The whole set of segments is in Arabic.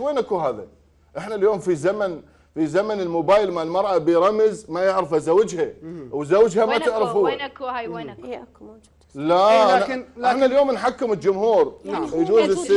وينكو هذا؟ إحنا اليوم في زمن في زمن الموبايل مال المرأة برمز ما يعرفه زوجها وزوجها ما تعرف وينكو هاي وينكو هي أكو موجود لا إيه، لكن لكن- إحنا اليوم نحكم الجمهور نعم. يجوز الست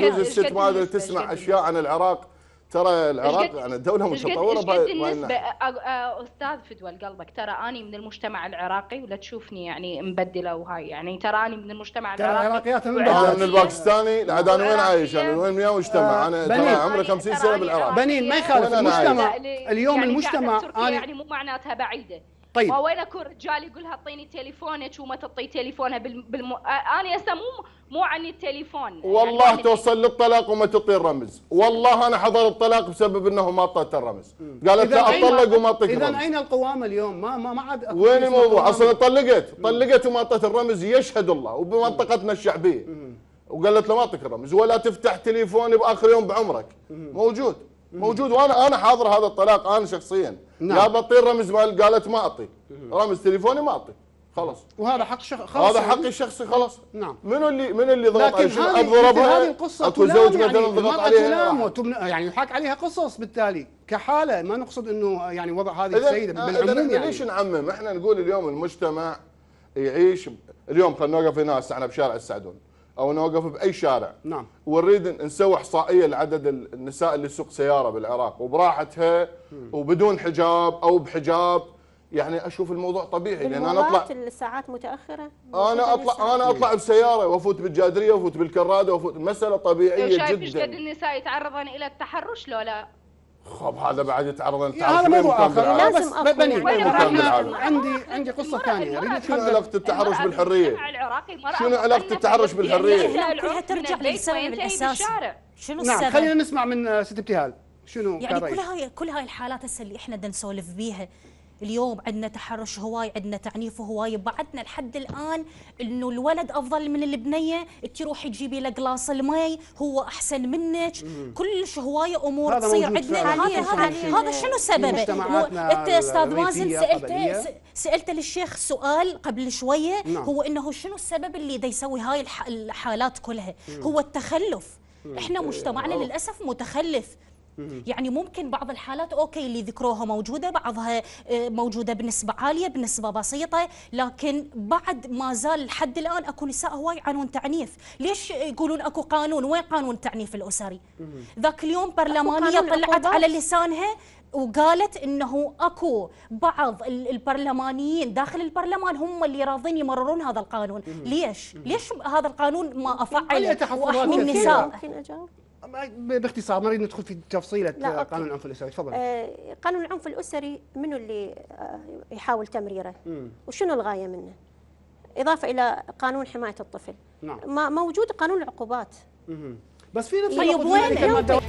يجوز. الست ما؟ تسمع أشياء عن العراق ترى العراق يعني دولة متطورة. أ- أ- أستاذ فدوى قلبك ترى أني من المجتمع العراقي ولا تشوفني يعني مبدلة وهاي يعني ترى أني من المجتمع ترى العراقي العراقيات من وعراقية. أنا من الباكستاني لا عاد أنا وين عايش أنا عراقية. وين وياه مجتمع أنا ترى. عمري 50 سنة بالعراق بنين ما يخالف المجتمع اليوم يعني المجتمع أنا يعني مو معناتها بعيدة طيب. ما وين أكو رجال يقول لها اعطيني تليفونك وما تعطي تليفونها بالم... بالم... أنا هسه مو مو عني التليفون. والله يعني توصل للطلاق وما تعطي الرمز. والله أنا حضر الطلاق بسبب إنه ما اعطت الرمز. قالت لا أطلق وما أعطيك إذا أين القوامه اليوم؟ ما ما ما عاد وين الموضوع. أصلا طلقت. طلقت وما اعطت الرمز. يشهد الله. وبمنطقتنا الشعبية. وقالت له ما أعطيك الرمز. ولا تفتح تليفوني بآخر يوم بعمرك. موجود. موجود وأنا أنا حاضر هذا الطلاق أنا شخصيا. نعم. يا بعطي الرمز مال قالت ما أعطي. رمز تليفوني ما أعطي. خلاص. وهذا حق شخص خاص. هذا حقي الشخصي خلاص. نعم. منو اللي منو اللي ضغط لكن هذه اضربها هذه القصة أكو زوج يعني مثلا ضغط المرأة عليها تلام. وتبنى يعني يحاك عليها قصص بالتالي كحالة. ما نقصد إنه يعني وضع هذه السيدة بالعموم إحنا ليش يعني نعمم؟ إحنا نقول اليوم المجتمع يعيش اليوم خلينا نوقف هنا هسه إحنا بشارع السعدون. أو نوقف بأي شارع. نعم. ونريد نسوي إحصائية لعدد النساء اللي تسوق سيارة بالعراق. وبراحتها وبدون حجاب أو بحجاب. يعني أشوف الموضوع طبيعي لأن أنا اطلع الساعات متأخرة؟ أنا اطلع أنا أطلع بسيارة وأفوت بالجادرية وأفوت بالكرادة وافوت مسألة طبيعية شايف إيش قد جدا النساء يتعرضن إلى التحرش لو لا؟ خب هذا بعد يتعرض يا هذا موضوع آخر. لازم بس بني عندي عندي قصة ثانية. اريد شنو علاقه التحرش بالحرية؟ شنو علاقة مقننة التحرش لا، كلها من ترجع للسبب. بالشارع. شنو نعم السبب؟ خلينا نسمع من آه، ست ابتهال. شنو يعني كل؟ هاي كل هاي الحالات هسه اللي إحنا بدنا نسولف بيها اليوم عندنا تحرش هواي عندنا تعنيف هواي. بعدنا لحد الآن إنه الولد أفضل من البنيه تروحي تجيبي له قلاص المي هو أحسن منك. كلش هواي أمور تصير عندنا. هذا هذا شنو سببه؟ أنت أستاذ مازن سالته سالته للشيخ سؤال قبل شوية. نعم. هو إنه شنو السبب اللي دا يسوي هاي الح- الحالات كلها؟ هو التخلف. إحنا مجتمعنا للأسف متخلف. يعني ممكن بعض الحالات okay اللي ذكروها موجودة بعضها آه، موجودة بنسبة عالية بنسبة بسيطة لكن بعد ما زال لحد الآن أكو نساء هواي يعانون تعنيف. ليش يقولون أكو قانون؟ وين قانون التعنيف الأسري؟ ذاك اليوم برلمانية طلعت. على لسانها وقالت إنه أكو بعض ال- البرلمانيين داخل البرلمان هم اللي راضين يمررون هذا القانون. ليش؟ ليش هذا القانون ما تحفظات وأحمي. النساء؟ ممكن أجاوب؟ باختصار ما نريد ندخل في تفصيله. قانون العنف الأسري تفضل آه، قانون العنف الأسري منو اللي آه، يحاول تمريره؟ وشنو الغاية منه؟ إضافة إلى قانون حماية الطفل نعم ما موجود قانون العقوبات مهم. بس في نفس الوقت